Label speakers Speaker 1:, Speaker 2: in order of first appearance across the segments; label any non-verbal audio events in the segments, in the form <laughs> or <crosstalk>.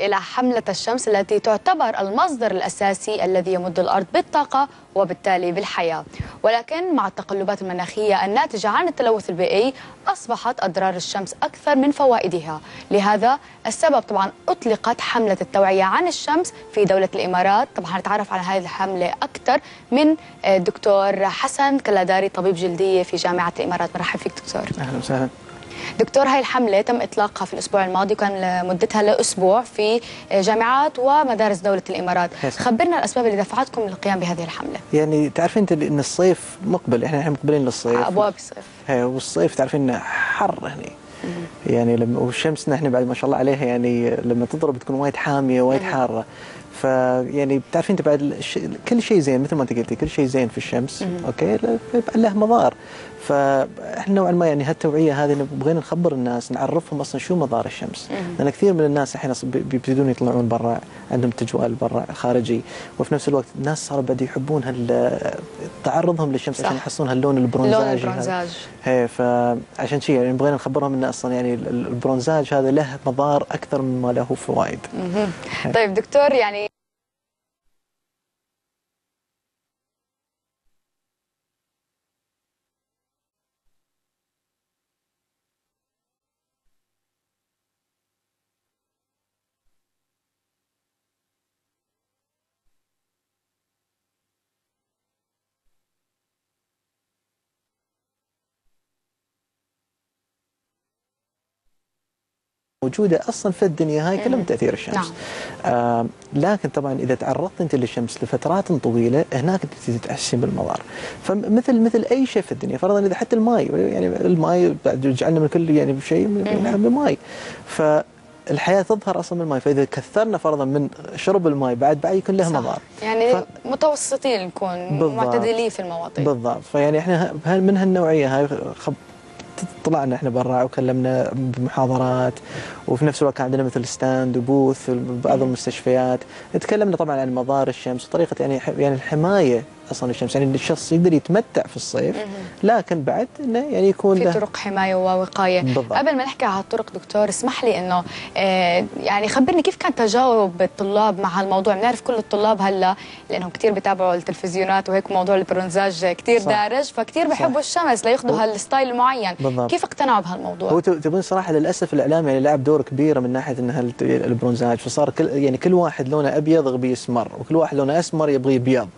Speaker 1: إلى حملة الشمس التي تعتبر المصدر الأساسي الذي يمد الأرض بالطاقة وبالتالي بالحياة. ولكن مع التقلبات المناخية الناتجة عن التلوث البيئي أصبحت أضرار الشمس أكثر من فوائدها. لهذا السبب طبعا أطلقت حملة التوعية عن الشمس في دولة الإمارات. طبعا نتعرف على هذه الحملة أكثر من الدكتور حسن كلاداري طبيب جلدية في جامعة الإمارات. مرحبا فيك دكتور.
Speaker 2: أهلا وسهلا.
Speaker 1: دكتور هاي الحملة تم إطلاقها في الأسبوع الماضي وكان مدتها لأسبوع في جامعات ومدارس دولة الإمارات.
Speaker 2: yes.
Speaker 1: خبرنا الأسباب اللي دفعتكم للقيام بهذه الحملة.
Speaker 2: يعني تعرفين أنت إن الصيف مقبل إحنا الحين مقبلين للصيف.
Speaker 1: أبواب الصيف.
Speaker 2: والصيف تعرفين حر هنا يعني لما والشمس نحن بعد ما شاء الله عليها يعني لما تضرب تكون وايد حامية وايد حارة. فيعني بتعرفين أنت بعد. كل شيء زين مثل ما أنت قلتي كل شيء زين في الشمس. okay؟ بعد له مضار. فاحنا نوعا ما يعني هالتوعية هذه بغينا نخبر الناس نعرفهم أصلا شو مضار الشمس لأن كثير من الناس الحين بيبتدون يطلعون برا عندهم تجوال برا خارجي وفي نفس الوقت الناس صاروا بعد يحبون هال تعرضهم للشمس
Speaker 1: صح.
Speaker 2: عشان يحصلون هاللون البرونزاج
Speaker 1: لون. البرونزاج
Speaker 2: إيه فعشان شيء يعني بغينا نخبرهم انه أصلا يعني ال- البرونزاج هذا له مضار أكثر مما له فوائد.
Speaker 1: طيب دكتور يعني
Speaker 2: موجوده أصلا في الدنيا هاي كلها من تأثير الشمس.
Speaker 1: نعم.
Speaker 2: آه لكن طبعا إذا تعرضت أنت للشمس لفترات طويلة هناك تحس بالمضار. فمثل مثل أي شيء في الدنيا فرضا إذا حتى الماي يعني الماي بعد جعلنا من كل يعني شيء من نعم الماي. فالحياة تظهر أصلا من الماي فإذا كثرنا فرضا من شرب الماي بعد بعد يكون له. مضار.
Speaker 1: يعني
Speaker 2: ف-
Speaker 1: متوسطين نكون. معتدلين في المواطن
Speaker 2: بالضبط فيعني إحنا من هالنوعية هاي طلعنا إحنا برا وكلمنا بمحاضرات وفي نفس الوقت كان عندنا مثل stand و booth في بعض المستشفيات. تكلمنا طبعا عن مضار الشمس وطريقة يعني يعني الحماية أصلا الشمس يعني الشخص يقدر يتمتع في الصيف لكن بعد إنه يعني يكون
Speaker 1: في طرق حماية ووقاية.
Speaker 2: بالضبط.
Speaker 1: قبل ما نحكي على الطرق دكتور اسمح لي إنه آه يعني خبرني كيف كان تجاوب الطلاب مع هالموضوع بنعرف كل الطلاب هلأ لأنهم كثير بيتابعوا التلفزيونات وهيك موضوع ال bronzage
Speaker 2: كثير.
Speaker 1: دارج فكثير بحبوا الشمس لياخذوا هال style المعين
Speaker 2: بالضبط.
Speaker 1: كيف اقتنعوا بهالموضوع؟
Speaker 2: هو تب- تبون صراحة للأسف الإعلام يعني لعب دور كبير من ناحية ان هال- البرونزاج فصار كل يعني كل واحد لونه أبيض يبغى يسمر وكل واحد لونه أسمر يبغى يبيض.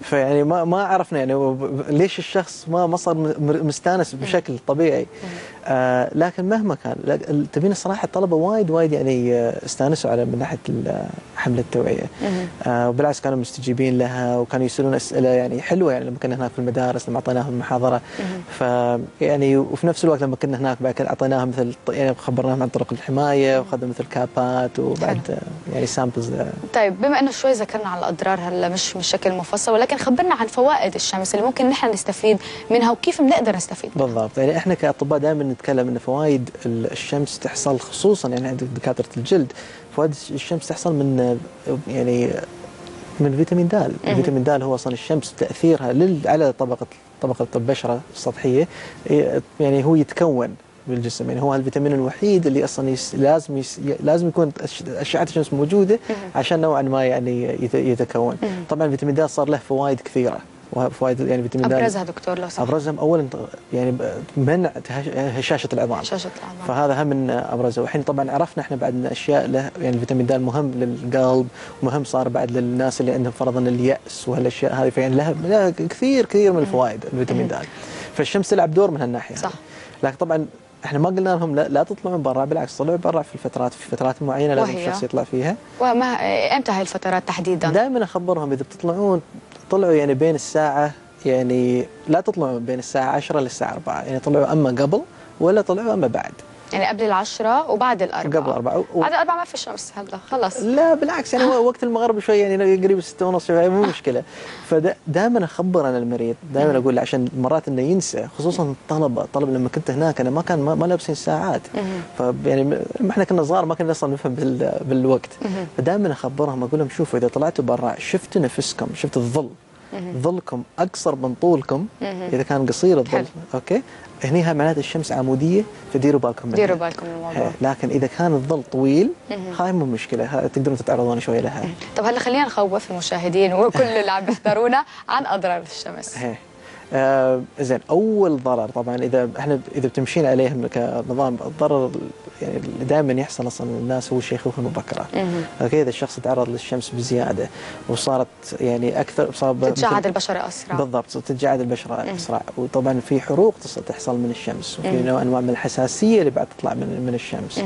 Speaker 2: فيعني ما ما عرفنا يعني ليش الشخص ما ما صار مستانس بشكل طبيعي. آه لكن مهما كان تبين الصراحه الطلبة وايد وايد يعني آه، استانسوا على من ناحية حمله التوعية. آه وبالعكس كانوا مستجيبين لها وكانوا يسالون أسئلة يعني حلوة يعني لما كنا هناك في المدارس لما أعطيناهم محاضرة. ف يعني وفي نفس الوقت لما كنا هناك بعد كده أعطيناهم مثل يعني خبرناهم عن طرق الحماية وأخذنا مثل كابات وبعد آه، يعني سامبلز
Speaker 1: طيب بما إنه شوي ذكرنا على الأضرار هلا مش بشكل مفصل ولكن خبرنا عن فوائد الشمس اللي ممكن نحن نستفيد منها وكيف بنقدر نستفيد منها.
Speaker 2: بالضبط. يعني إحنا كأطباء دائما نتكلم إن فوائد ال- الشمس تحصل خصوصا يعني عند دكاترة الجلد. فوائد الشمس تحصل من يعني من فيتامين د الفيتامين د هو أصلا الشمس تأثيرها لل- على طبقة طبقة البشرة السطحية إيه، يعني هو يتكون بالجسم. يعني هو الفيتامين الوحيد اللي أصلا بس لازم بس لازم يكون أشعة الشمس موجودة عشان نوعا ما يعني يت- يتكون. طبعا فيتامين د صار له فوائد كثيرة. وفوائد يعني فيتامين د
Speaker 1: أبرزها دكتور لو سمحت.
Speaker 2: أبرزهم. اولا يعني منع هشاشة العظام
Speaker 1: هشاشة العظام
Speaker 2: فهذا هم من أبرزه. والحين طبعا عرفنا إحنا بعد أشياء له يعني الفيتامين د مهم للقلب ومهم صار بعد للناس اللي عندهم فرضا اليأس وهالأشياء هذه. فيعني لها, لها كثير كثير من الفوائد الفيتامين د. فالشمس تلعب دور من هالناحية.
Speaker 1: صح.
Speaker 2: لكن طبعا إحنا ما قلنا لهم لا, لا تطلعون برا بالعكس طلعوا برا في الفترات في فترات معينة لازم؟ الشخص يطلع فيها.
Speaker 1: وما إمتى هاي الفترات تحديدا؟
Speaker 2: دائما أخبرهم إذا بتطلعون طلعوا يعني بين الساعة يعني لا تطلعوا بين الساعة 10 للساعة 4 يعني طلعوا أما قبل ولا طلعوا أما بعد.
Speaker 1: يعني قبل العشرة وبعد الأربعة.
Speaker 2: قبل أربعة و-
Speaker 1: بعد الأربعة ما في شمس هلا خلص.
Speaker 2: لا بالعكس يعني هو وقت المغرب شوي يعني قريب ستة ونص شوي مو مشكلة. فدائما أخبر أنا المريض. دائما أقول له عشان مرات إنه ينسى خصوصا الطلبه الطلبه لما كنت هناك أنا ما كان ما, ما لابسين ساعات. فيعني ما إحنا كنا صغار ما كنا أصلا نفهم بال بالوقت. فدائما أخبرهم أقول لهم شوفوا إذا طلعتوا برا شفتوا نفسكم شفت الظل. ظلكم اقصر من طولكم إذا كان قصير الظل. okay؟ هني ها معناته الشمس عمودية فديروا بالكم منها.
Speaker 1: ديروا بالكم من الموضوع.
Speaker 2: إيه، لكن إذا كان الظل طويل هاي مو مشكلة تقدرون تتعرضون شوية لها.
Speaker 1: طب هلا خلينا نخوف المشاهدين وكل اللي عم بيحضرونا عن أضرار الشمس.
Speaker 2: إيه. آه زين أول ضرر طبعا إذا إحنا إذا بتمشين عليهم كنظام الضرر يعني اللي دائما يحصل أصلا للناس هو الشيخوخة المبكرة. okay إذا الشخص تعرض للشمس بزيادة وصارت يعني أكثر صار
Speaker 1: تتجعد البشرة أسرع.
Speaker 2: بالضبط تتجعد البشرة أسرع. وطبعا في حروق تحصل من الشمس وفي نوع أنواع من الحساسية اللي بعد تطلع من من الشمس.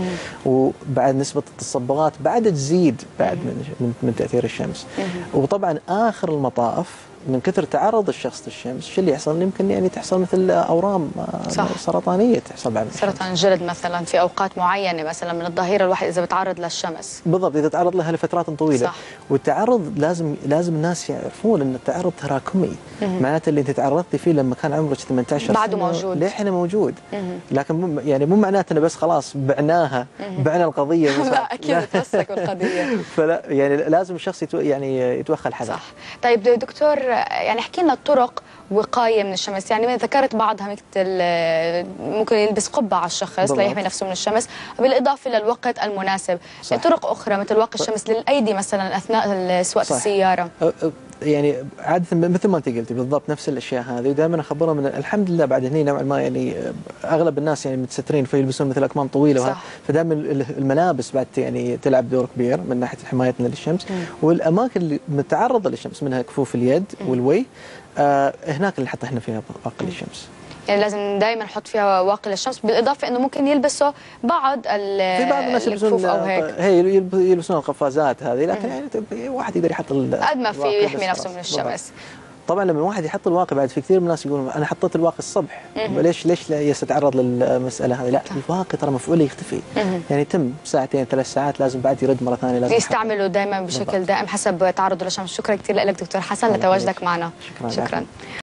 Speaker 2: وبعد نسبة التصبغات بعد تزيد بعد من, من تأثير الشمس. وطبعا آخر المطاف من كثر تعرض الشخص للشمس شو اللي يحصل؟ يمكن يعني تحصل مثل أورام آه،
Speaker 1: صح.
Speaker 2: سرطانية تحصل بعد.
Speaker 1: سرطان الجلد مثلا في أوقات معينة مثلا من الظهيره الواحد إذا بتعرض للشمس.
Speaker 2: بالضبط إذا تعرض لها لفترات طويلة.
Speaker 1: صح.
Speaker 2: والتعرض لازم لازم الناس يعرفون إن التعرض تراكمي. معناته اللي أنت تعرضتي فيه لما كان عمرك 18
Speaker 1: بعده موجود.
Speaker 2: للحين موجود. لكن مو يعني مو معناته انه بس خلاص بعناها بعنا القضية. <laughs>
Speaker 1: لا أكيد تمسك بالقضية <laughs>
Speaker 2: فلا يعني لازم الشخص يتو يعني يتوخى الحذر.
Speaker 1: صح. طيب دكتور يعني احكي لنا طرق وقاية من الشمس يعني ذكرت بعضها مثل آه، ممكن يلبس قبعة الشخص
Speaker 2: بالضبط.
Speaker 1: ليحمي نفسه من الشمس بالإضافة للوقت المناسب
Speaker 2: صح.
Speaker 1: طرق أخرى مثل واقي الشمس للأيدي مثلا أثناء
Speaker 2: سواقة.
Speaker 1: السيارة
Speaker 2: أ- أ- يعني عادة مثل ما انت قلتي بالضبط نفس الأشياء هذه ودائما اخبرهم من الحمد لله بعد هني نوعا ما يعني أغلب الناس يعني متسترين فيلبسون مثل أكمام طويلة
Speaker 1: صح.
Speaker 2: فدائما ال- الملابس بعد يعني تلعب دور كبير من ناحية حمايتنا للشمس. والأماكن اللي متعرضة للشمس منها كفوف اليد والوي آه هناك اللي نحط إحنا فيها واقي للشمس.
Speaker 1: يعني لازم دائما نحط فيها واقي للشمس بالإضافة إنه ممكن يلبسوا بعض ال-
Speaker 2: في بعض الناس يلبسون
Speaker 1: أو هيك
Speaker 2: هي يلب- يلبسون القفازات هذه لكن يعني واحد يقدر يحط
Speaker 1: قد ما في يحمي نفسه. من. الشمس
Speaker 2: طبعا لما الواحد يحط الواقي بعد في كثير من الناس يقولون أنا حطيت الواقي الصبح ليش ليش لا يتعرض للمسألة هذه لا الواقي ترى مفعوله يختفي يعني يتم ساعتين ثلاث ساعات لازم بعد يرد مرة ثانية لازم.
Speaker 1: يستعملوا دائما بشكل. دائم حسب تعرضه للشمس شكرا كثير لك دكتور حسن لتواجدك. معنا
Speaker 2: شكراً.
Speaker 1: شكرا